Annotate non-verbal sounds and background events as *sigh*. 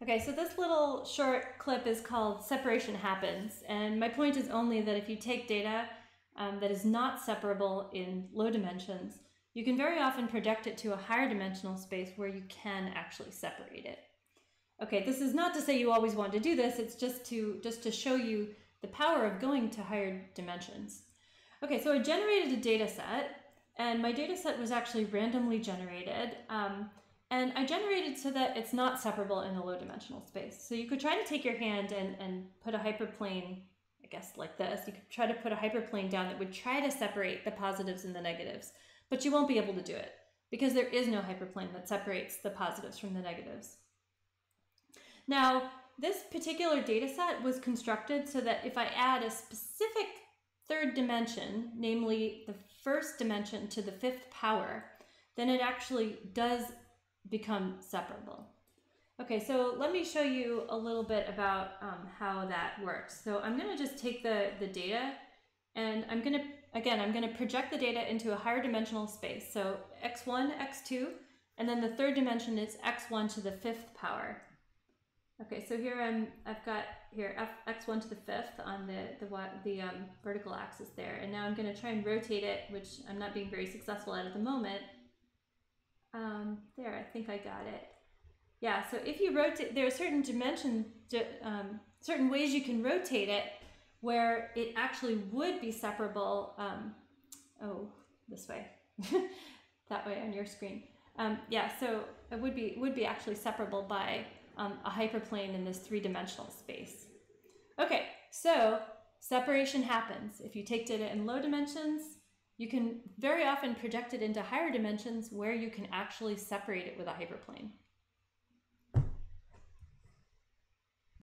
Okay, so this little short clip is called Separation Happens. And my point is only that if you take data um, that is not separable in low dimensions, you can very often project it to a higher dimensional space where you can actually separate it. Okay, this is not to say you always want to do this, it's just to, just to show you the power of going to higher dimensions. Okay, so I generated a data set, and my data set was actually randomly generated. Um, and I generated so that it's not separable in a low dimensional space. So you could try to take your hand and, and put a hyperplane, I guess like this, you could try to put a hyperplane down that would try to separate the positives and the negatives, but you won't be able to do it because there is no hyperplane that separates the positives from the negatives. Now, this particular data set was constructed so that if I add a specific third dimension, namely the first dimension to the fifth power, then it actually does become separable. Okay, so let me show you a little bit about um, how that works. So I'm going to just take the, the data and I'm going to, again, I'm going to project the data into a higher dimensional space. So x1, x2, and then the third dimension is x1 to the fifth power. Okay, so here I'm, I've got here f, x1 to the fifth on the, the, the um, vertical axis there. And now I'm going to try and rotate it, which I'm not being very successful at at the moment. Um, there, think I got it. Yeah, so if you rotate, there are certain dimension, um, certain ways you can rotate it where it actually would be separable. Um, oh, this way, *laughs* that way on your screen. Um, yeah, so it would be would be actually separable by um, a hyperplane in this three-dimensional space. Okay, so separation happens. If you take data in low dimensions, you can very often project it into higher dimensions where you can actually separate it with a hyperplane.